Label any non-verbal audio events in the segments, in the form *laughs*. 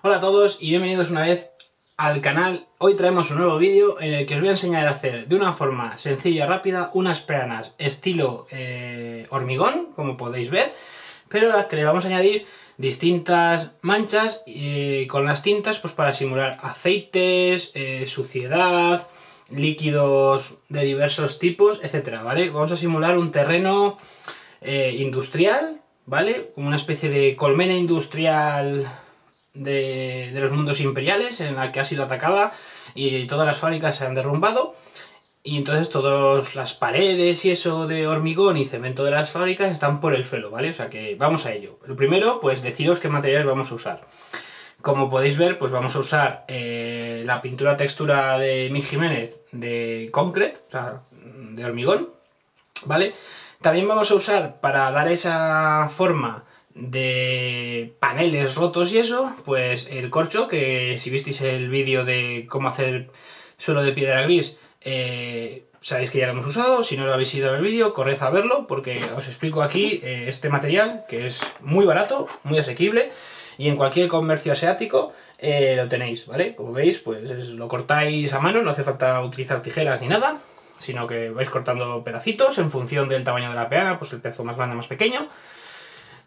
Hola a todos y bienvenidos una vez al canal. Hoy traemos un nuevo vídeo en el que os voy a enseñar a hacer de una forma sencilla y rápida unas peanas estilo eh, hormigón, como podéis ver, pero a las que le vamos a añadir distintas manchas eh, con las tintas pues para simular aceites, eh, suciedad, líquidos de diversos tipos, etcétera, ¿vale? Vamos a simular un terreno industrial, ¿vale? Como una especie de colmena industrial de, los mundos imperiales en la que ha sido atacada y todas las fábricas se han derrumbado. Y entonces todas las paredes y eso de hormigón y cemento de las fábricas están por el suelo, ¿vale? O sea que vamos a ello. Lo primero, pues deciros qué materiales vamos a usar. Como podéis ver, pues vamos a usar eh, la pintura textura de Mi Jiménez de concrete, o sea, de hormigón, ¿vale? También vamos a usar para dar esa forma de paneles rotos y eso, pues el corcho, que si visteis el vídeo de cómo hacer suelo de piedra gris, eh, sabéis que ya lo hemos usado, si no lo habéis ido al vídeo, corred a verlo, porque os explico aquí eh, este material, que es muy barato, muy asequible, y en cualquier comercio asiático eh, lo tenéis, ¿vale? Como veis, pues lo cortáis a mano, no hace falta utilizar tijeras ni nada, sino que vais cortando pedacitos en función del tamaño de la peana, pues el pedazo más grande, más pequeño,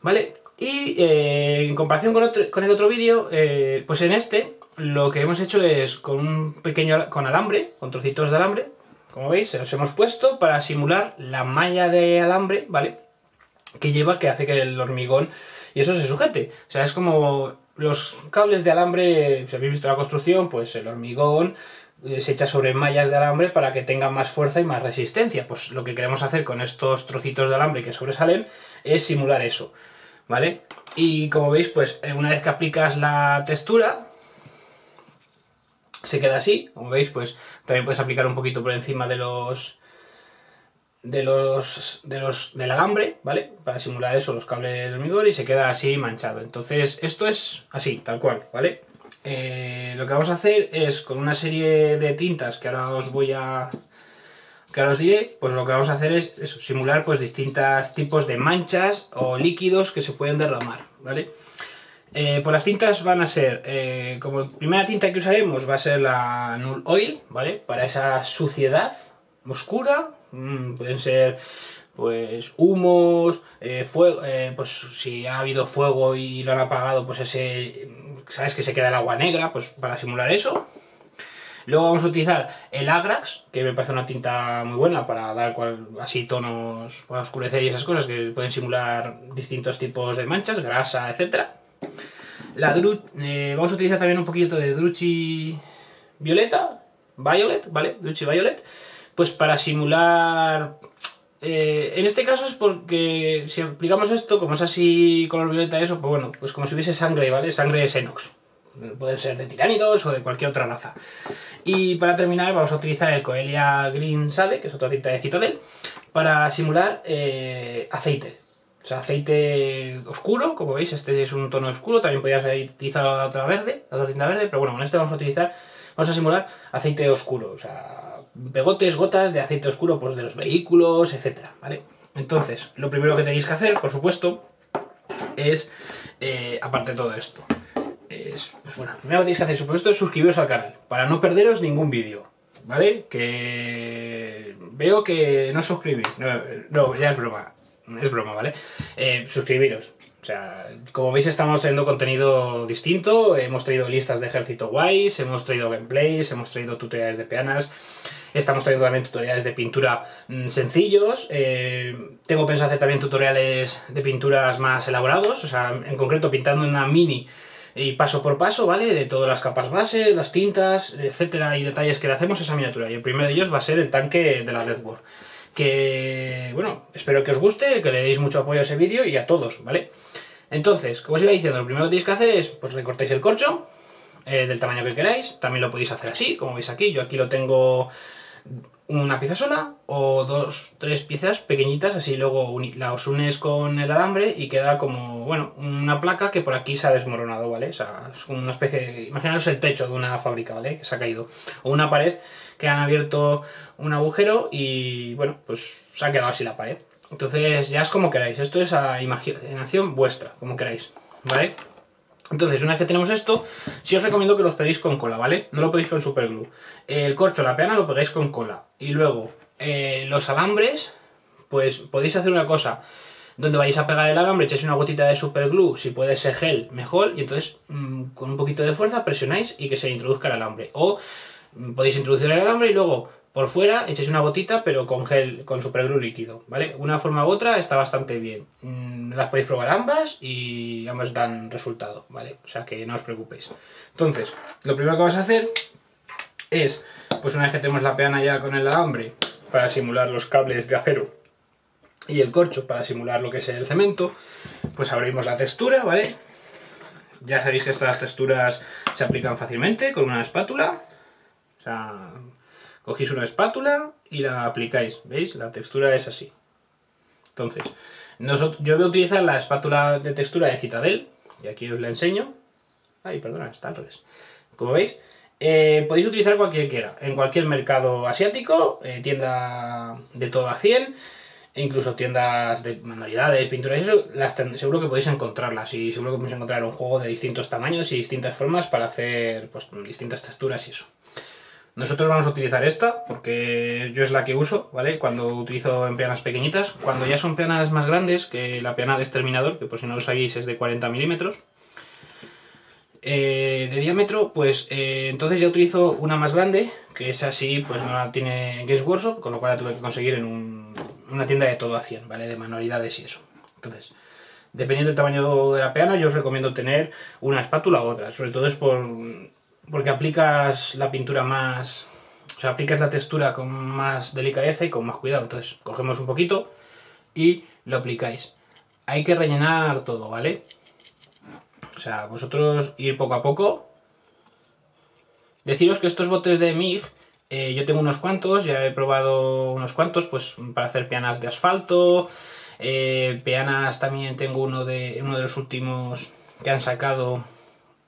¿vale? Y eh, en comparación con, el otro vídeo, eh, pues en este lo que hemos hecho es con un pequeño con alambre, con trocitos de alambre, como veis, se los hemos puesto para simular la malla de alambre, ¿vale? Que lleva, que hace que el hormigón y eso se sujete. O sea, es como los cables de alambre, si habéis visto la construcción, pues el hormigón eh, se echa sobre mallas de alambre para que tenga más fuerza y más resistencia. Pues lo que queremos hacer con estos trocitos de alambre que sobresalen es simular eso. ¿Vale? Y como veis, pues eh, una vez que aplicas la textura, se queda así. Como veis, pues también puedes aplicar un poquito por encima de los de los, de los del alambre, ¿vale? Para simular eso, los cables de hormigón y se queda así manchado. Entonces, esto es así, tal cual, ¿vale? Eh, lo que vamos a hacer es con una serie de tintas que ahora os voy a, que ahora os diré, pues lo que vamos a hacer es simular pues distintos tipos de manchas o líquidos que se pueden derramar, ¿vale? Eh, pues las tintas van a ser, eh, como primera tinta que usaremos va a ser la Null Oil, ¿vale? Para esa suciedad oscura, mm, pueden ser pues humos, eh, fuego, pues si ha habido fuego y lo han apagado, pues ese, sabes que se queda el agua negra, pues para simular eso, Luego vamos a utilizar el Agrax, que me parece una tinta muy buena para dar así tonos, para oscurecer y esas cosas que pueden simular distintos tipos de manchas, grasa, etc. La eh, vamos a utilizar también un poquito de Druchi Violeta, Violet, ¿vale? Druchi Violet, pues para simular... Eh, en este caso es porque si aplicamos esto, como es así color violeta eso, pues bueno, pues como si hubiese sangre, ¿vale? Sangre de Xenox pueden ser de tiránidos o de cualquier otra raza. Y para terminar vamos a utilizar el Coelia Green Sade, que es otra tinta de Citadel, para simular eh, aceite. O sea, aceite oscuro, como veis, este es un tono oscuro, también podrías utilizar la otra verde, la otra tinta verde, pero bueno, con este vamos a utilizar, vamos a simular aceite oscuro, o sea, pegotes, gotas de aceite oscuro, pues de los vehículos, etcétera, ¿vale? Entonces, lo primero que tenéis que hacer, por supuesto, es, eh, aparte de todo esto, pues bueno, lo primero que tenéis que hacer, supuesto, es suscribiros al canal, para no perderos ningún vídeo, ¿vale? Que veo que no suscribís, no, ya es broma, es broma, ¿vale? Eh, suscribiros, o sea, como veis estamos teniendo contenido distinto, hemos traído listas de ejército guays, hemos traído gameplays, hemos traído tutoriales de peanas, estamos trayendo también tutoriales de pintura mm, sencillos, eh, tengo pensado hacer también tutoriales de pinturas más elaborados, o sea, en concreto pintando una mini y paso por paso, ¿vale? De todas las capas base, las tintas, etcétera, y detalles que le hacemos a esa miniatura. Y el primero de ellos va a ser el tanque de la Death War. Que, bueno, espero que os guste, que le deis mucho apoyo a ese vídeo y a todos, ¿vale? Entonces, como os iba diciendo, lo primero que tenéis que hacer es, pues recortáis el corcho, eh, del tamaño que queráis. También lo podéis hacer así, como veis aquí. Yo aquí lo tengo una pieza sola o dos, tres piezas pequeñitas, así luego las unes con el alambre y queda como, bueno, una placa que por aquí se ha desmoronado, ¿vale? O sea, es una especie de, imaginaros el techo de una fábrica, ¿vale? Que se ha caído. O una pared que han abierto un agujero y, bueno, pues se ha quedado así la pared. Entonces ya es como queráis, esto es a imaginación vuestra, como queráis, ¿vale? Entonces, una vez que tenemos esto, sí os recomiendo que los peguéis con cola, ¿vale? No lo peguéis con superglue. El corcho, la peana, lo pegáis con cola. Y luego, eh, los alambres, pues podéis hacer una cosa. Donde vais a pegar el alambre, echáis una gotita de superglue, si puede ser gel, mejor. Y entonces, mm, con un poquito de fuerza, presionáis y que se introduzca el alambre. O mm, podéis introducir el alambre y luego por fuera echáis una gotita, pero con gel, con superglue líquido, ¿vale? Una forma u otra está bastante bien. Mm, las podéis probar ambas y ambas dan resultado, ¿vale? O sea que no os preocupéis. Entonces, lo primero que vas a hacer es, pues una vez que tenemos la peana ya con el alambre, para simular los cables de acero y el corcho para simular lo que es el cemento, pues abrimos la textura, ¿vale? Ya sabéis que estas texturas se aplican fácilmente con una espátula. O sea, cogéis una espátula y la aplicáis, ¿veis? La textura es así. Entonces, yo voy a utilizar la espátula de textura de Citadel, y aquí os la enseño. Ay, perdona, está al revés. Como veis, eh, podéis utilizar cualquier quiera, en cualquier mercado asiático, eh, tienda de todo a 100, e incluso tiendas de manualidades, pinturas, eso, las seguro que podéis encontrarlas y seguro que podéis encontrar un juego de distintos tamaños y distintas formas para hacer pues, distintas texturas y eso. Nosotros vamos a utilizar esta porque yo es la que uso, ¿vale? Cuando utilizo en pianas pequeñitas. Cuando ya son pianas más grandes, que la piana de exterminador, que por si no lo sabéis es de 40 milímetros, eh, de diámetro, pues eh, entonces ya utilizo una más grande, que es así, pues no la tiene Games Workshop, con lo cual la tuve que conseguir en una tienda de todo a 100, ¿vale? De manualidades y eso. Entonces, dependiendo del tamaño de la peana, yo os recomiendo tener una espátula u otra. Sobre todo es por porque aplicas la pintura más... O sea, aplicas la textura con más delicadeza y con más cuidado. Entonces, cogemos un poquito y lo aplicáis. Hay que rellenar todo, ¿vale? O sea, vosotros ir poco a poco. Deciros que estos botes de MIG, eh, yo tengo unos cuantos, ya he probado unos cuantos, pues para hacer pianas de asfalto. Eh, pianas también tengo uno de, uno de los últimos que han sacado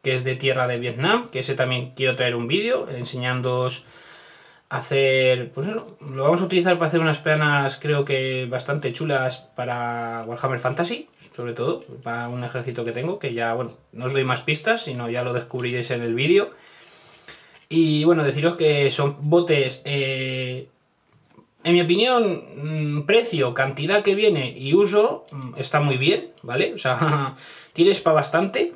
que es de tierra de Vietnam, que ese también quiero traer un vídeo enseñándoos a hacer, pues lo vamos a utilizar para hacer unas peanas creo que bastante chulas para Warhammer Fantasy, sobre todo, para un ejército que tengo, que ya, bueno, no os doy más pistas, sino ya lo descubriréis en el vídeo. Y bueno, deciros que son botes, eh, en mi opinión, mm, precio, cantidad que viene y uso, mm, está muy bien, ¿vale? O sea, *laughs* tienes para bastante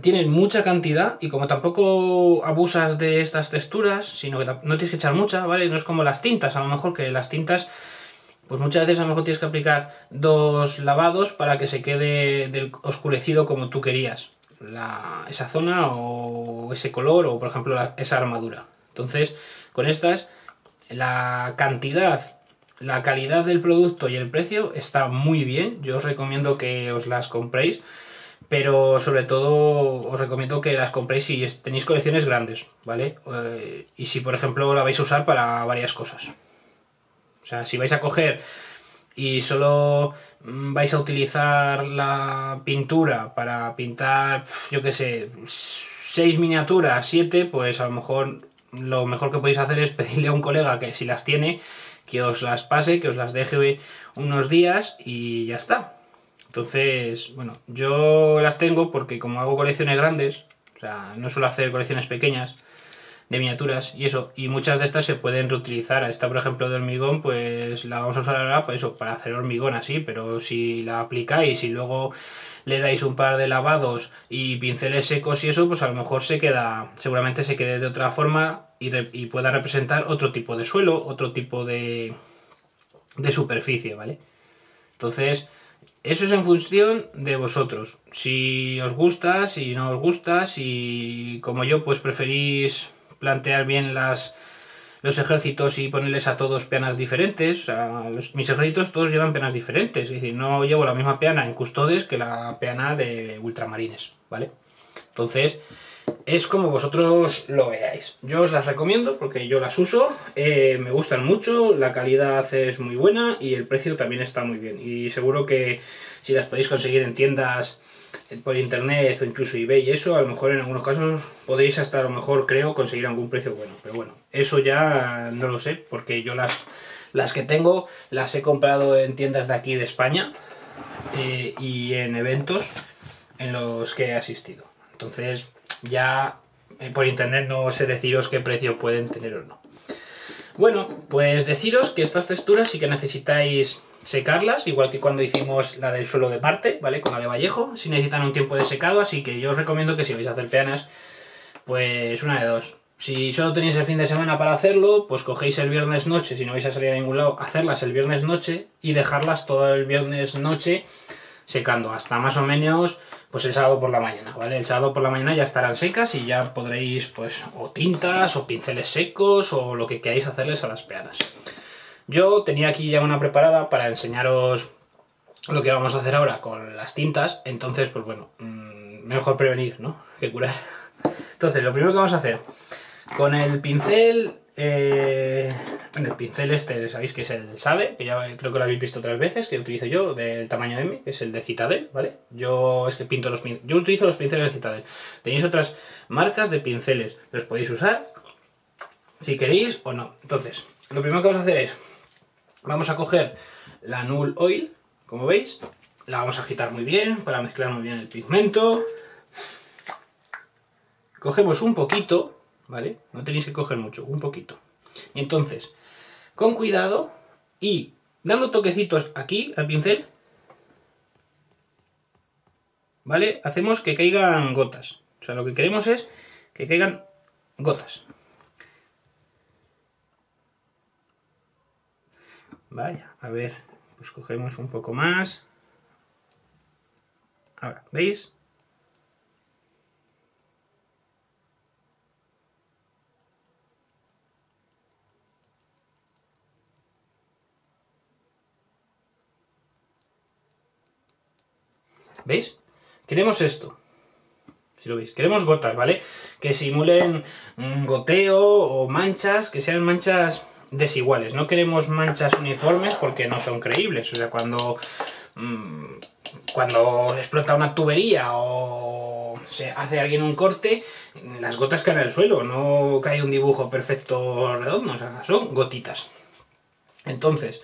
tienen mucha cantidad y como tampoco abusas de estas texturas, sino que no tienes que echar mucha, ¿vale? No es como las tintas, a lo mejor que las tintas, pues muchas veces a lo mejor tienes que aplicar dos lavados para que se quede del oscurecido como tú querías, esa zona o ese color o por ejemplo esa armadura. Entonces, con estas, la cantidad, la calidad del producto y el precio está muy bien, yo os recomiendo que os las compréis pero sobre todo os recomiendo que las compréis si tenéis colecciones grandes, ¿vale? Eh, y si por ejemplo la vais a usar para varias cosas. O sea, si vais a coger y solo mm, vais a utilizar la pintura para pintar, yo qué sé, seis miniaturas, siete, pues a lo mejor lo mejor que podéis hacer es *laughs* pedirle a un colega que si las tiene, que os las pase, que os las deje unos días y ya está. Entonces, bueno, yo las tengo porque como hago colecciones grandes, o sea, no suelo hacer colecciones pequeñas de miniaturas y eso, y muchas de estas se pueden reutilizar. Esta, por ejemplo, de hormigón, pues la vamos a usar ahora, pues eso, para hacer hormigón así, pero si la aplicáis y luego le dais un par de lavados y pinceles secos y eso, pues a lo mejor se queda, seguramente se quede de otra forma y, y pueda representar otro tipo de suelo, otro tipo de, de superficie, ¿vale? Entonces, eso es en función de vosotros. Si os gusta, si no os gusta, si como yo pues preferís plantear bien las, los ejércitos y ponerles a todos penas diferentes. mis ejércitos todos llevan penas diferentes. Es decir, no llevo la misma peana en custodes que la peana de ultramarines, ¿vale? Entonces, es como vosotros lo veáis. Yo os las recomiendo porque yo las uso, eh, me gustan mucho, la calidad es muy buena y el precio también está muy bien. Y seguro que si las podéis conseguir en tiendas eh, por internet o incluso eBay y eso, a lo mejor en algunos casos podéis hasta a lo mejor creo conseguir algún precio bueno. Pero bueno, eso ya no lo sé porque yo las, las que tengo las he comprado en tiendas de aquí de España eh, y en eventos en los que he asistido. Entonces, ya eh, por internet no sé deciros qué precio pueden tener o no. Bueno, pues deciros que estas texturas sí que necesitáis secarlas, igual que cuando hicimos la del suelo de Marte, ¿vale? Con la de Vallejo, si necesitan un tiempo de secado, así que yo os recomiendo que si vais a hacer peanas, pues una de dos. Si solo tenéis el fin de semana para hacerlo, pues cogéis el viernes noche, si no vais a salir a ningún lado, hacerlas el viernes noche y dejarlas todo el viernes noche secando, hasta más o menos pues el sábado por la mañana, ¿vale? El sábado por la mañana ya estarán secas y ya podréis, pues, o tintas, o pinceles secos, o lo que queráis hacerles a las peanas. Yo tenía aquí ya una preparada para enseñaros lo que vamos a hacer ahora con las tintas, entonces, pues bueno, mm, mejor prevenir, ¿no? Que curar. *laughs* Entonces, lo primero que vamos a hacer, con el pincel eh, bueno, el pincel este, sabéis que es el Sade, que ya creo que lo habéis visto otras veces, que utilizo yo, del tamaño M, que es el de Citadel, ¿vale? Yo es que pinto los yo utilizo los pinceles de Citadel. Tenéis otras marcas de pinceles, los podéis usar si queréis o no. Entonces, lo primero que vamos a hacer es, vamos a coger la Null Oil, como veis, la vamos a agitar muy bien para mezclar muy bien el pigmento. Cogemos un poquito, ¿vale? No tenéis que coger mucho, un poquito. Entonces, con cuidado y dando toquecitos aquí al pincel, ¿vale? Hacemos que caigan gotas. O sea, lo que queremos es que caigan gotas. Vaya, a ver, pues cogemos un poco más. Ahora, ¿veis? ¿Veis? Queremos esto. Si lo veis, queremos gotas, ¿vale? Que simulen goteo o manchas, que sean manchas desiguales. No queremos manchas uniformes porque no son creíbles. O sea, cuando, mm, cuando explota una tubería o se hace alguien un corte, las gotas caen al suelo, no cae un dibujo perfecto redondo, o sea, son gotitas. Entonces,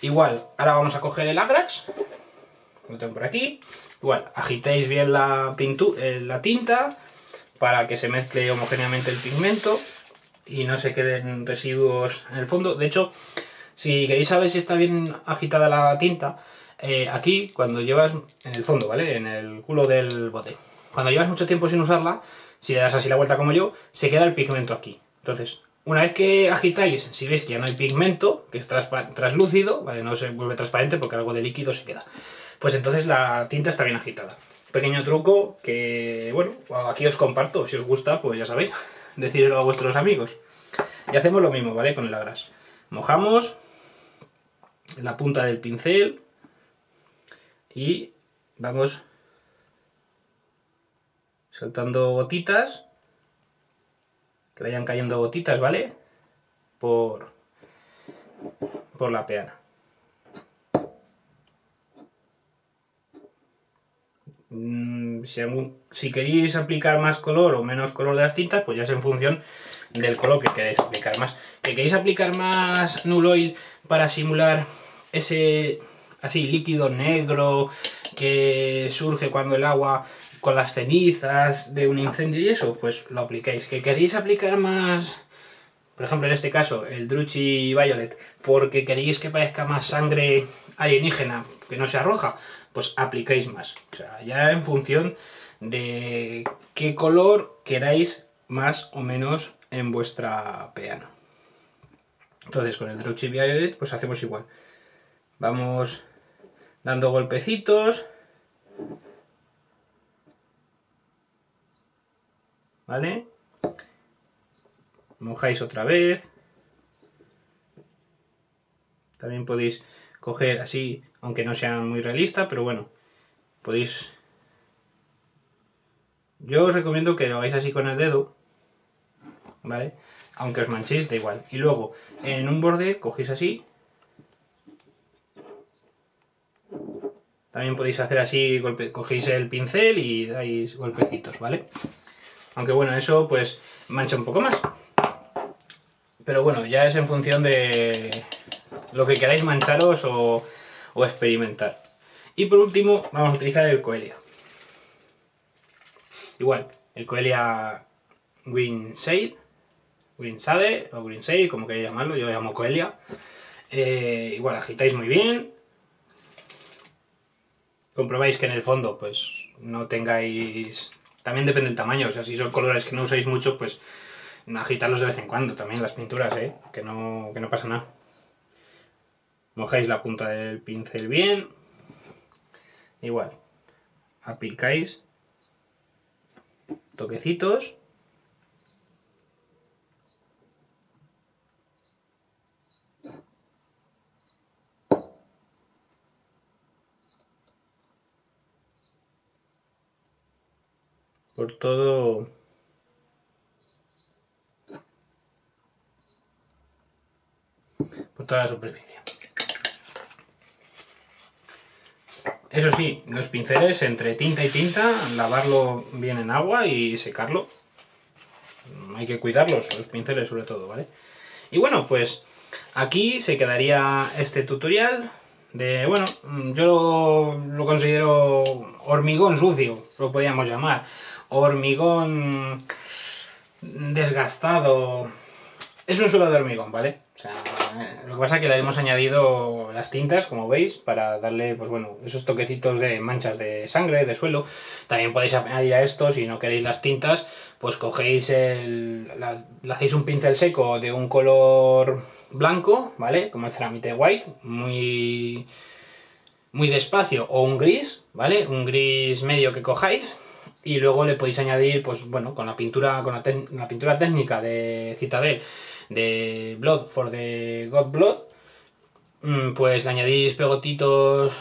igual, ahora vamos a coger el Agrax, lo tengo por aquí. Igual, agitéis bien la, eh, la tinta para que se mezcle homogéneamente el pigmento y no se queden residuos en el fondo. De hecho, si queréis saber si está bien agitada la tinta, eh, aquí cuando llevas en el fondo, ¿vale? En el culo del bote. Cuando llevas mucho tiempo sin usarla, si le das así la vuelta como yo, se queda el pigmento aquí. Entonces, una vez que agitáis, si veis que ya no hay pigmento, que es translúcido, ¿vale? No se vuelve transparente porque algo de líquido se queda pues entonces la tinta está bien agitada. Pequeño truco que, bueno, aquí os comparto, si os gusta, pues ya sabéis, *laughs* decirlo a vuestros amigos. Y hacemos lo mismo, ¿vale? Con el agras. Mojamos la punta del pincel y vamos soltando gotitas, que vayan cayendo gotitas, ¿vale? Por, por la peana. Mm, si, queréis aplicar más color o menos color de las tintas, pues ya es en función del color que queréis aplicar más. Que queréis aplicar más null oil para simular ese así líquido negro que surge cuando el agua con las cenizas de un incendio y eso, pues lo aplicáis. Que queréis aplicar más, por ejemplo en este caso, el Drucci Violet, porque queréis que parezca más sangre alienígena, que no sea roja, pues aplicáis más. O sea, ya en función de qué color queráis más o menos en vuestra peana. Entonces con el Drouchy Violet pues hacemos igual. Vamos dando golpecitos. ¿Vale? Mojáis otra vez. También podéis coger así aunque no sea muy realista, pero bueno, podéis... Yo os recomiendo que lo hagáis así con el dedo, ¿vale? Aunque os manchéis, da igual. Y luego, en un borde, cogéis así. También podéis hacer así, cogéis el pincel y dais golpecitos, ¿vale? Aunque bueno, eso pues mancha un poco más. Pero bueno, ya es en función de lo que queráis mancharos o o experimentar. Y por último vamos a utilizar el coelio. igual, el Coelia Green Shade, Green Shade o Green Shade, como queréis llamarlo, yo lo llamo Coelia. Eh, igual, agitáis muy bien. Comprobáis que en el fondo, pues, no tengáis... También depende del tamaño, o sea, si son colores que no usáis mucho, pues agitarlos de vez en cuando también, las pinturas, ¿eh? Que no, que no pasa nada. Mojáis la punta del pincel bien. Igual, aplicáis toquecitos. Por todo por toda la superficie. Eso sí, los pinceles entre tinta y tinta, lavarlo bien en agua y secarlo. Hay que cuidarlos, los pinceles sobre todo, ¿vale? Y bueno, pues aquí se quedaría este tutorial de, bueno, yo lo considero hormigón sucio, lo podríamos llamar. Hormigón desgastado. Es un suelo de hormigón, ¿vale? O sea, lo que pasa es que le hemos añadido las tintas, como veis, para darle, pues bueno, esos toquecitos de manchas de sangre, de suelo. También podéis añadir a esto, si no queréis las tintas, pues cogéis el... le hacéis un pincel seco de un color blanco, ¿vale? Como el ceramite white, muy... muy despacio, o un gris, ¿vale? Un gris medio que cojáis, y luego le podéis añadir, pues bueno, con la pintura, con la, la pintura técnica de Citadel, de Blood for the God Blood, mm, pues le añadís pegotitos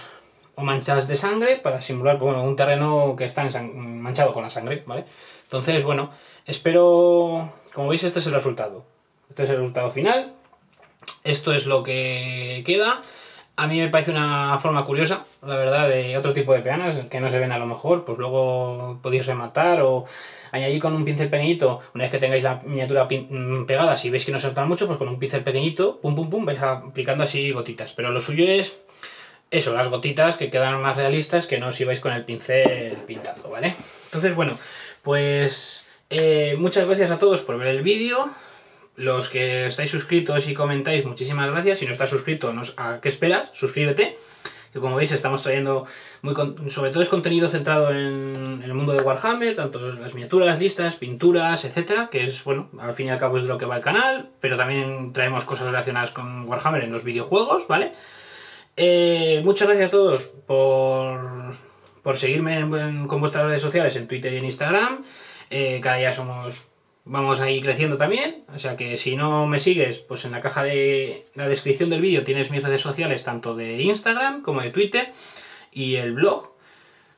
o manchas de sangre para simular pues, bueno, un terreno que está manchado con la sangre, ¿vale? Entonces, bueno, espero, como veis, este es el resultado. Este es el resultado final. Esto es lo que queda. A mí me parece una forma curiosa, la verdad, de otro tipo de peanas que no se ven a lo mejor, pues luego podéis rematar o añadir con un pincel pequeñito, una vez que tengáis la miniatura mm, pegada, si veis que no se nota mucho, pues con un pincel pequeñito, pum pum pum, vais aplicando así gotitas. Pero lo suyo es eso, las gotitas que quedan más realistas que no si vais con el pincel pintando, ¿vale? Entonces, bueno, pues eh, muchas gracias a todos por ver el vídeo. Los que estáis suscritos y comentáis, muchísimas gracias. Si no estás suscrito, ¿a qué esperas? Suscríbete que como veis estamos trayendo muy sobre todo es contenido centrado en, el mundo de Warhammer, tanto las miniaturas, listas, pinturas, etcétera, que es, bueno, al fin y al cabo es de lo que va el canal, pero también traemos cosas relacionadas con Warhammer en los videojuegos, ¿vale? Eh, muchas gracias a todos por, por seguirme con vuestras redes sociales en Twitter y en Instagram. Eh, cada día somos vamos a ir creciendo también. O sea que si no me sigues, pues en la caja de la descripción del vídeo tienes mis redes sociales, tanto de Instagram como de Twitter y el blog,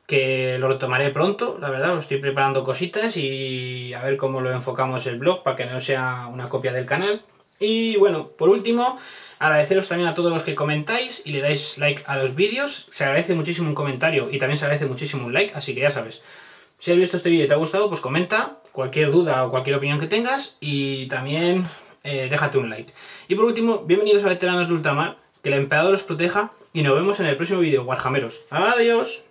que lo retomaré pronto, la verdad, lo estoy preparando cositas y a ver cómo lo enfocamos el blog para que no sea una copia del canal. Y bueno, por último, agradeceros también a todos los que comentáis y le dais like a los vídeos. Se agradece muchísimo un comentario y también se agradece muchísimo un like, así que ya sabes. Si has visto este vídeo y te ha gustado, pues comenta cualquier duda o cualquier opinión que tengas y también eh, déjate un like. Y por último, bienvenidos a Veteranos de Ultramar, que el emperador os proteja y nos vemos en el próximo vídeo, Warhammeros. ¡Adiós!